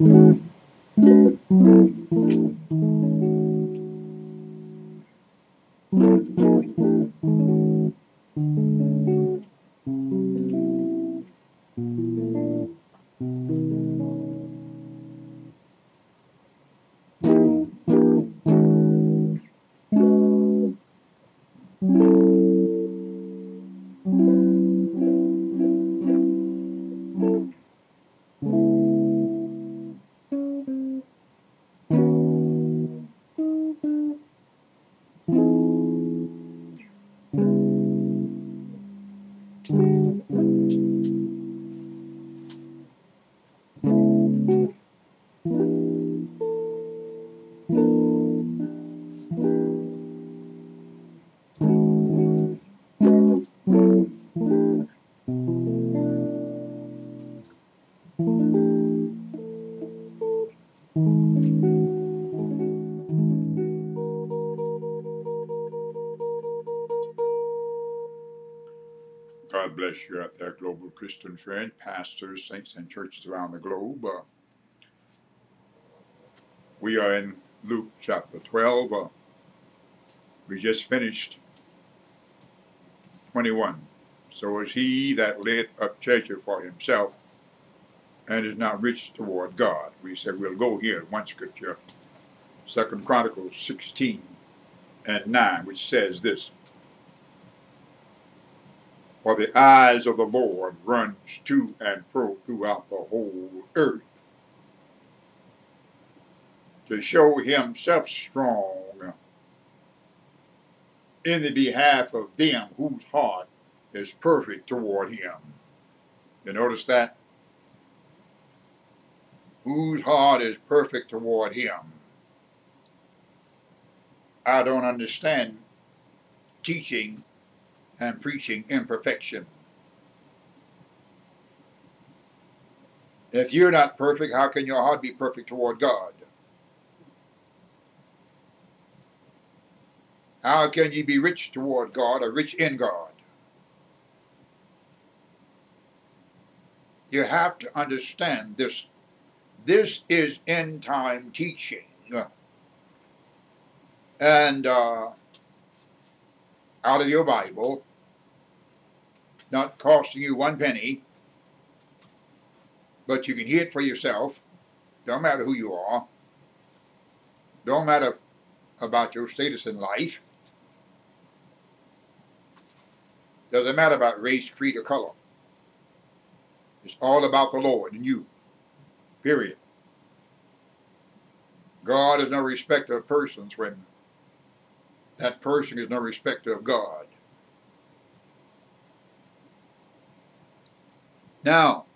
God bless you out there, global Christian friends, pastors, saints, and churches around the globe. Uh, we are in Luke chapter 12. Uh, we just finished 21. So is he that layeth up treasure for himself and is not rich toward God. We said we'll go here one scripture, Second Chronicles 16 and 9, which says this. For the eyes of the Lord runs to and fro throughout the whole earth to show himself strong in the behalf of them whose heart is perfect toward him. You notice that? Whose heart is perfect toward him. I don't understand teaching and preaching imperfection. If you're not perfect, how can your heart be perfect toward God? How can you be rich toward God or rich in God? You have to understand this. This is end time teaching. And uh, out of your Bible, not costing you one penny, but you can hear it for yourself. Don't matter who you are. Don't matter about your status in life. Doesn't matter about race, creed, or color. It's all about the Lord and you. Period. God is no respecter of persons when that person is no respecter of God. Now,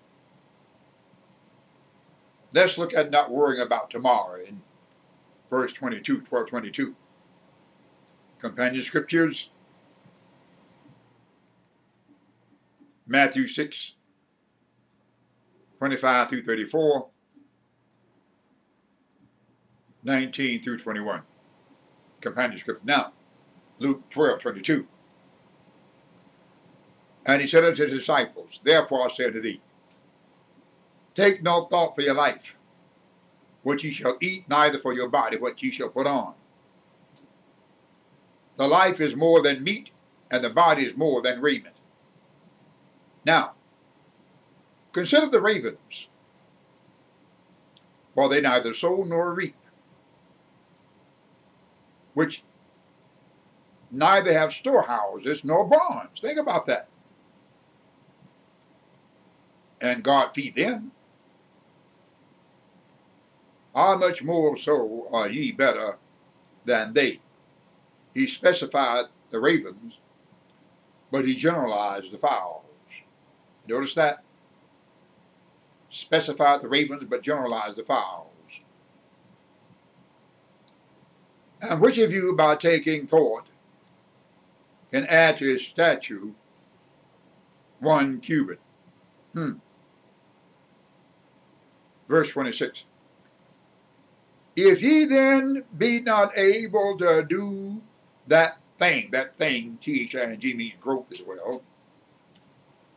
let's look at not worrying about tomorrow in verse 22, 12, 22. Companion scriptures, Matthew 6, 25 through 34, 19 through 21. Companion scripture. Now, Luke 12, 22. And he said unto his disciples, Therefore I say unto thee, Take no thought for your life, what ye shall eat, neither for your body what ye shall put on. The life is more than meat, and the body is more than raiment. Now, consider the ravens, for they neither sow nor reap, which neither have storehouses nor barns. Think about that. And God feed them. How much more so are ye better than they? He specified the ravens, but he generalized the fowls. Notice that? Specified the ravens, but generalized the fowls. And which of you, by taking thought, can add to his statue one cubit? Hmm. Verse 26. If ye then be not able to do that thing, that thing, T-H-I-N-G means growth as well,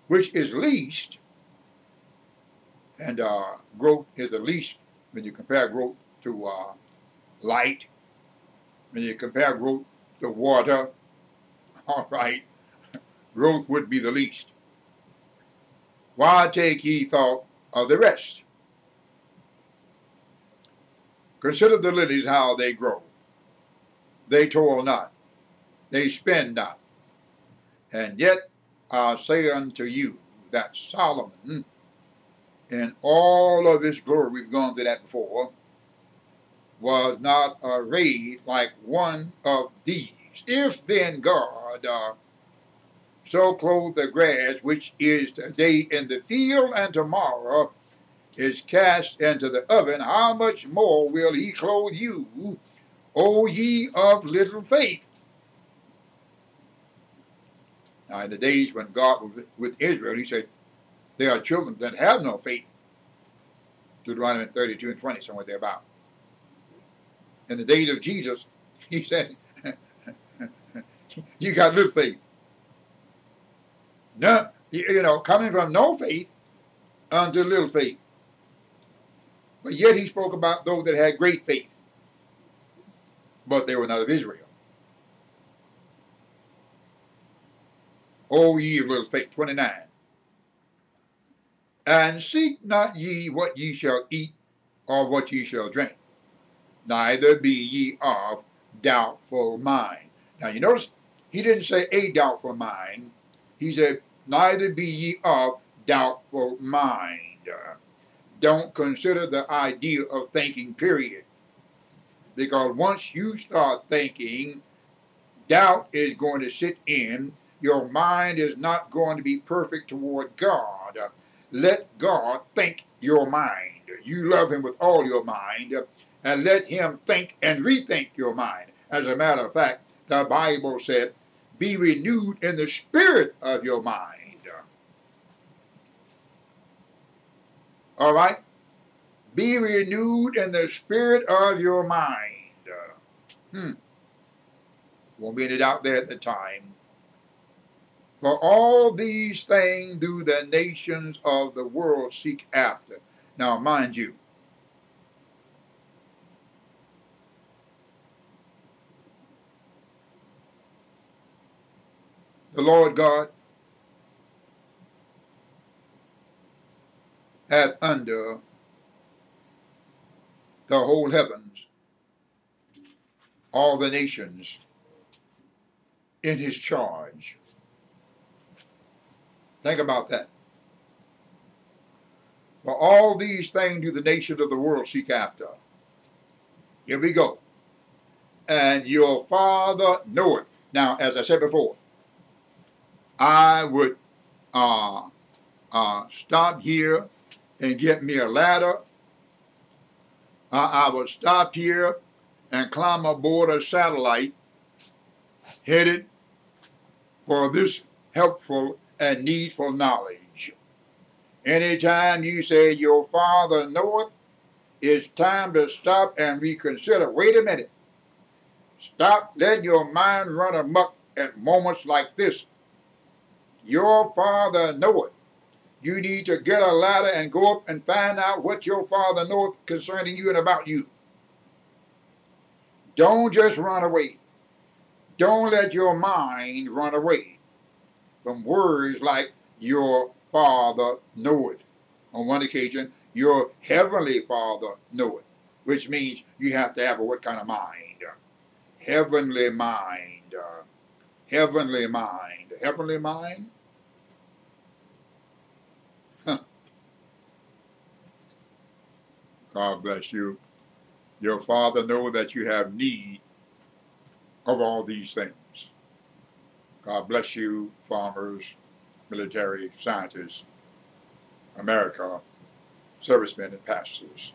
which is least, and uh, growth is the least when you compare growth to uh, light, when you compare growth to water, all right, growth would be the least. Why take ye thought of the rest? Consider the lilies how they grow. They toil not, they spend not. And yet I say unto you that Solomon, in all of his glory, we've gone through that before, was not arrayed like one of these. If then God uh, so clothe the grass which is today in the field and tomorrow is cast into the oven, how much more will he clothe you, O ye of little faith? Now, in the days when God was with Israel, he said, There are children that have no faith. Deuteronomy 32 and 20, somewhere thereabout. In the days of Jesus, he said, You got little faith. No, you know, coming from no faith unto little faith. But yet he spoke about those that had great faith, but they were not of Israel. O ye of little faith, 29. And seek not ye what ye shall eat or what ye shall drink, neither be ye of doubtful mind. Now you notice he didn't say a doubtful mind. He said, neither be ye of doubtful mind. Don't consider the idea of thinking, period. Because once you start thinking, doubt is going to sit in your mind is not going to be perfect toward God. Let God think your mind. You love Him with all your mind, and let Him think and rethink your mind. As a matter of fact, the Bible said, be renewed in the spirit of your mind. All right? Be renewed in the spirit of your mind. Hmm. Won't be any doubt there at the time. For all these things do the nations of the world seek after. Now, mind you, the Lord God hath under the whole heavens all the nations in his charge. Think about that. For all these things do the nations of the world seek after. Here we go. And your Father knoweth. Now, as I said before, I would uh, uh, stop here and get me a ladder. I would stop here and climb aboard a satellite headed for this helpful and needful knowledge. Anytime you say your Father knoweth, it's time to stop and reconsider. Wait a minute. Stop letting your mind run amuck at moments like this. Your Father knoweth. You need to get a ladder and go up and find out what your Father knoweth concerning you and about you. Don't just run away. Don't let your mind run away from words like your Father knoweth. On one occasion, your heavenly Father knoweth, which means you have to have a what kind of mind? Heavenly mind. Heavenly mind. Heavenly mind? God bless you. Your Father knows that you have need of all these things. God bless you, farmers, military, scientists, America, servicemen, and pastors.